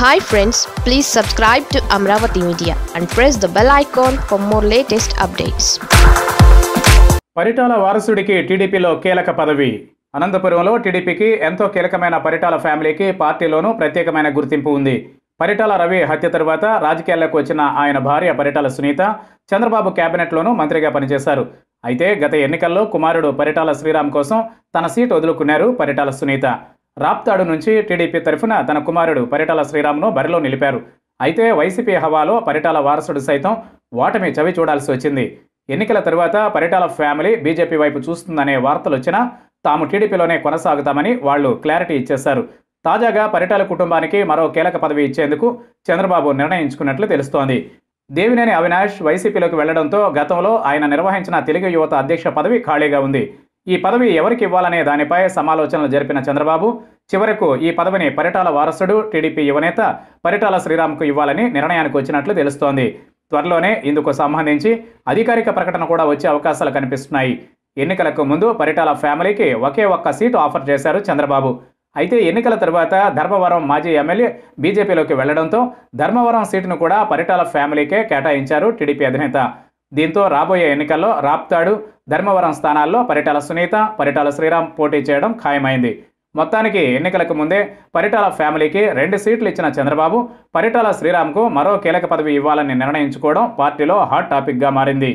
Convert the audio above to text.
Hi friends please subscribe to Amaravati media and press the bell icon for more latest updates Paritala వారసుడికి టీడీపీలో కీలక పదవి. అనంతపురంలో టీడీపీకి ఎంతో కీలకమైన పరిటాల ఫ్యామిలీకి పార్టీలోనూ ప్రత్యేకమైన గుర్తింపు ఉంది. పరిటాల రవి హత్య తరువాత రాజకీయాల్లోకి వచ్చిన ఆయన భార్య పరిటాల సునీత చంద్రబాబు కేబినెట్లోనూ మంత్రిగా పనిచేశారు. అయితే గత ఎన్నికల్లో కుమారుడు పరిటాల శ్రీరామ్ కోసం తన సీటు వదులుకున్నారు పరిటాల సునీత. రాప్తాడు నుంచి టీడీపీ తరఫున తన కుమారుడు పరిటాల శ్రీరామ్ను బరిలో నిలిపారు. అయితే వైసీపీ హవాలో పరిటాల వారసుడు సైతం ఓటమి చవి చూడాల్సి వచ్చింది. ఎన్నికల తరువాత పరిటాల ఫ్యామిలీ బీజేపీ వైపు చూస్తుందనే వార్తలు వచ్చినా తాము టీడీపీలోనే కొనసాగుతామని వాళ్ళు క్లారిటీ ఇచ్చేశారు. తాజాగా పరిటాల కుటుంబానికి మరో కీలక పదవి ఇచ్చేందుకు చంద్రబాబు నిర్ణయించుకున్నట్లు తెలుస్తోంది. దేవినేని అవినాష్ వైసీపీలోకి వెళ్ళడంతో గతంలో ఆయన నిర్వహించిన తెలుగు యువత అధ్యక్ష పదవి ఖాళీగా ఉంది. ఈ పదవి ఎవరికి ఇవ్వాలనే దానిపై సమాలోచనలు జరిపిన చంద్రబాబు చివరకు ఈ పదవిని పరిటాల వారసుడు టీడీపీ యువనేత పరిటాల శ్రీరామ్కు ఇవ్వాలని నిర్ణయానికి వచ్చినట్లు తెలుస్తోంది. త్వరలోనే ఇందుకు సంబంధించి అధికారిక ప్రకటన కూడా వచ్చే అవకాశాలు కనిపిస్తున్నాయి. ఎన్నికలకు ముందు పరిటాల ఫ్యామిలీకి ఒకే ఒక్క సీటు ఆఫర్ చేశారు చంద్రబాబు. అయితే ఎన్నికల తరువాత ధర్మవరం మాజీ ఎమ్మెల్యే బీజేపీలోకి వెళ్ళడంతో ధర్మవరం సీటును కూడా పరిటాల ఫ్యామిలీకే కేటాయించారు టీడీపీ అధినేత. దీంతో రాబోయే ఎన్నికల్లో రాప్తాడు ధర్మవరం స్థానాల్లో పరిటాల సునీత పరిటాల శ్రీరామ్ పోటీ చేయడం ఖాయమైంది. మొత్తానికి ఎన్నికలకు ముందే పరిటాల ఫ్యామిలీకి రెండు సీట్లు ఇచ్చిన చంద్రబాబు పరిటాల శ్రీరామ్కు మరో కీలక పదవి ఇవ్వాలని నిర్ణయించుకోవడం పార్టీలో హాట్ టాపిక్గా మారింది.